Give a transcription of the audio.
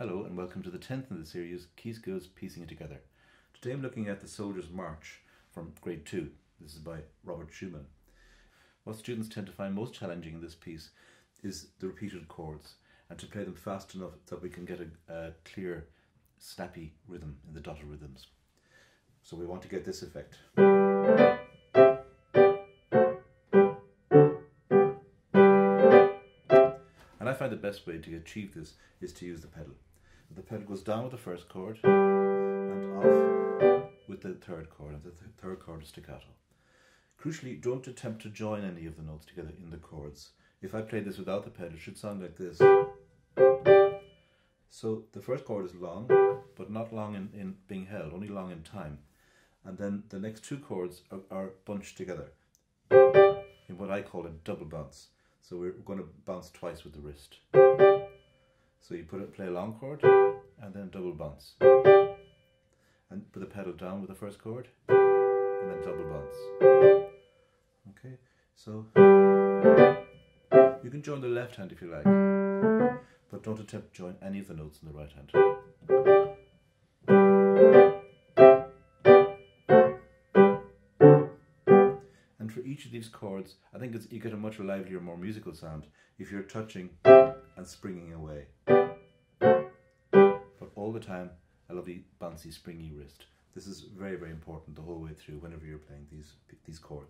Hello and welcome to the 10th in the series Key Skills Piecing It Together. Today I'm looking at the Soldier's March from grade 2. This is by Robert Schumann. What students tend to find most challenging in this piece is the repeated chords and to play them fast enough that we can get a, a clear, snappy rhythm in the dotted rhythms. So we want to get this effect. And I find the best way to achieve this is to use the pedal. The pedal goes down with the first chord and off with the third chord, and the th third chord is staccato. Crucially, don't attempt to join any of the notes together in the chords. If I play this without the pedal, it should sound like this. So the first chord is long, but not long in, in being held, only long in time. And then the next two chords are, are bunched together in what I call a double bounce. So we're going to bounce twice with the wrist. So you put it, play a long chord and then double bounce. And put the pedal down with the first chord and then double bounce. Okay, so you can join the left hand if you like, but don't attempt to join any of the notes in the right hand. And for each of these chords, I think it's, you get a much livelier, more musical sound if you're touching and springing away. The time, a lovely bouncy, springy wrist. This is very, very important the whole way through whenever you're playing these, these chords.